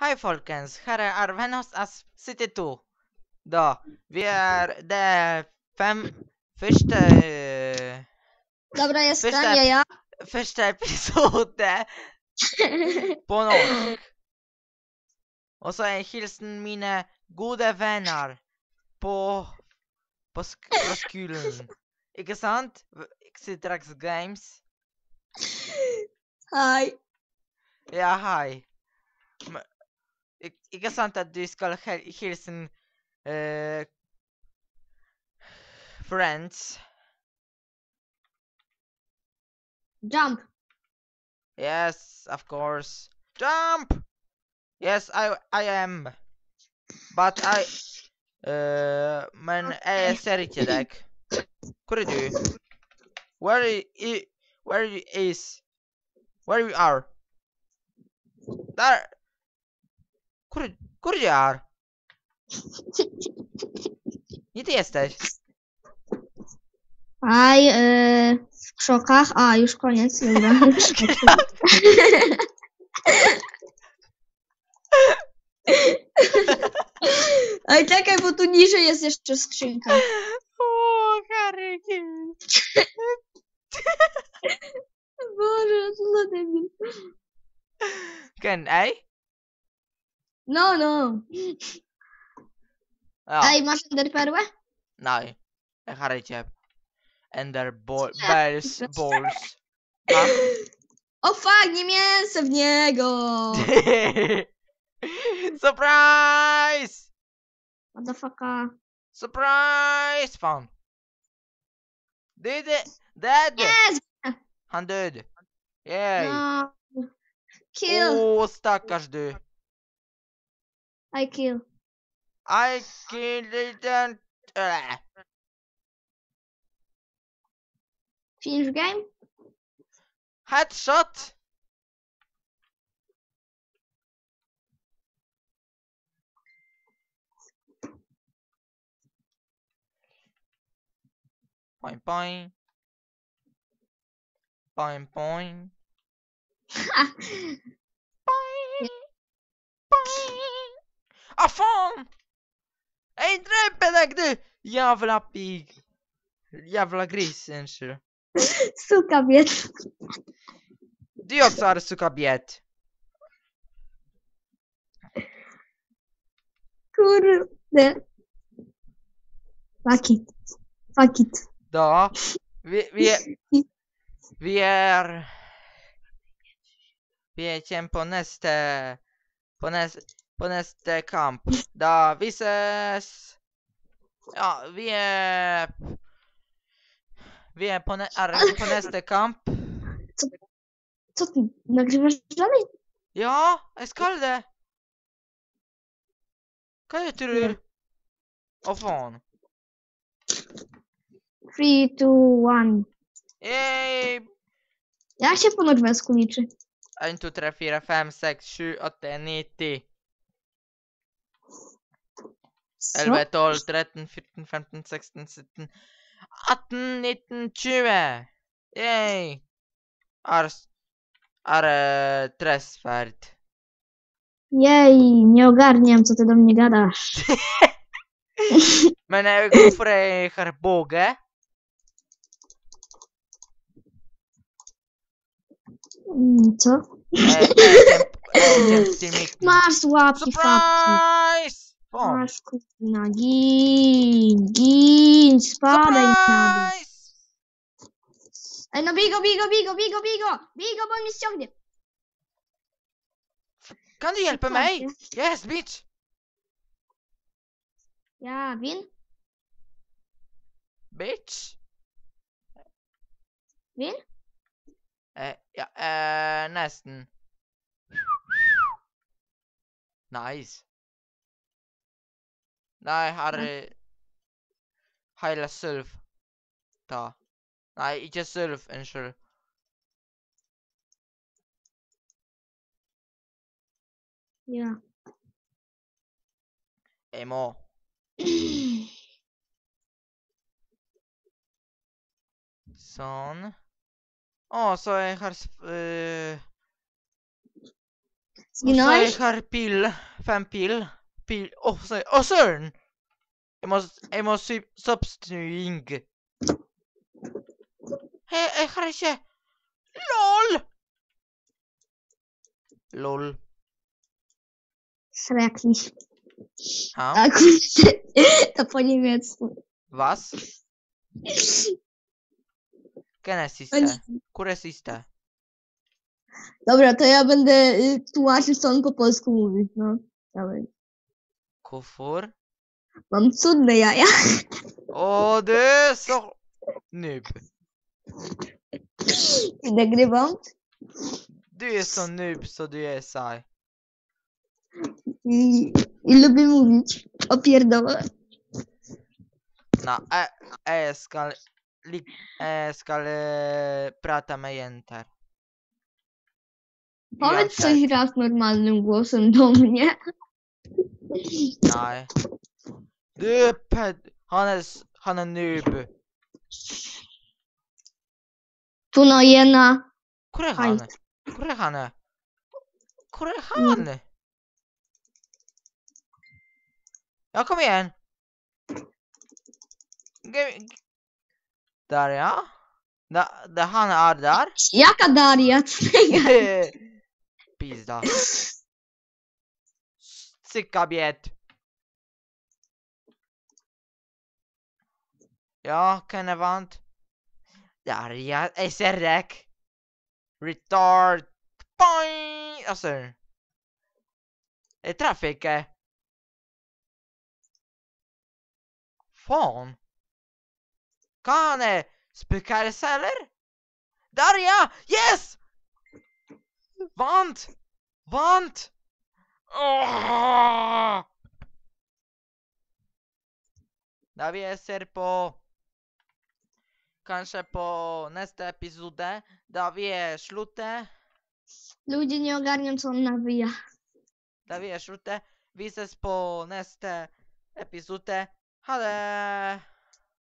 Hej folkens, här är Arvenos as City 2. Då, vi är de fem första... Eh, Dobra, jestem, första, ja, ja. Första episoden på norsk. Och så en hilsen mina goda vänner på, på, sk på skolan. Icke sant? Citrax Games. Hej. Ja, hej. ik Santa Discal Hilson uh, friends. Jump. Yes, of course. Jump. Yes, I I am. But I uh, men okay. är serietillräck. Where you? Where i where is where you are? There Du er? Gdzie ty jesteś? Hej, e, w krzokach. A, już koniec, dobra. Ej, czekaj, bo tu niżej jest jeszcze skrzynka. O, Harrykin. Boże, co za debil. Ken, ej? No, no. Ja, Ej, masz enderperłę? nej. Jeg har Ender ball, bells, balls. A? O fuck, nie mięsę w niego! Surprise! What the fucka? Surprise! Faen. Did it? Dead! Yes! Han døde. Yay. No. Kill. Å, stakkars du. IQ. IQ. Finish game? Headshot. Point. Point. Boing boing. Ah fan! Jag dreper deg du! Jävla pig! Jävla gris, unnskyld. Suka biet. Du också har sukabiet. Kurde. Fuck it. Fuck it. Da. Är, vi är... Vi är kjem på nästa... Kamp. Da vi ses. Ja, vi är... Vi är på, nä, är på nästa kamp. Co ty, nagrywasz dalej? Ja, jag skal det. Hva heter du? Å faen. 3, 2, 1. Yay! Jak się po norwesku liczy? 1, 2, 3, 4, 5, 6, 7, 8, 9, 10. Co? 11, 12, 13, 14, 15, 16, 17, 18, 19, 20. Yay! Are, are transferred. Jej, nie ogarniam, co ty do mnie gadasz. Men eh, hvorfor jeg har båge? Mm, Co? Eh. Masz łapki. Surprise! Faen. Masz kurna, gin, gin, spadaj na dół. Ej, no bigo, bigo, bigo, bigo, bigo, bigo, bo on mnie ściągnie. Kan du hjelpe meg? Yes, bitch! Ja, win? Bitch! Win? Eh, ja, eh, nesten. Nice. Nej, Harry... Mm. Haila Sulf. Ta. Nej, inte Sulf, unnskyld. Ja. Emo. Sån. Åh, Å, så jeg har øh... Så jeg har pil. Fem pil. Pil, jeg må sy, substituing. Hei, jeg har ikke, LOL! LOL, Schrecklich. ha? A kurde, to po niemiecku. Was? Kenes Oni- iste, kures iste. Dobra, to ja będę y, tłumaczyć, co on po polsku mówi. No, dawaj. Kufur? Mam cudne jaja. Så noob. I nagrywam. Du är så noob så du är saj. I, I lubię mówić. Opierdolę. No, e, e skal, li, e skal e, prata med jenter. Powiedz coś raz normalnym głosem do mnie. Nej. Du ped, han är, han är noob. Tu no Hej. han? Är han? Hvor är han? Ja, kom igen. G- Där ja. Da, där han är där. Jaka Daria? Co ty Pizda. Sikkabjett. Ja, Kennevant. Där ja, Eiserek. Retard. Boing! Alltså. Det eh, Trafike. Eh. inte. Fan. Kane. Eh, Spökar celler? Darja! Yes! Vant! Vant! Åh! Da vi ser på Kanskje på neste episode, da vi er slutte. Ludzie nie ogarnią, co on nawija. Da vi er slutte. Vi ses på neste episode. Ha det!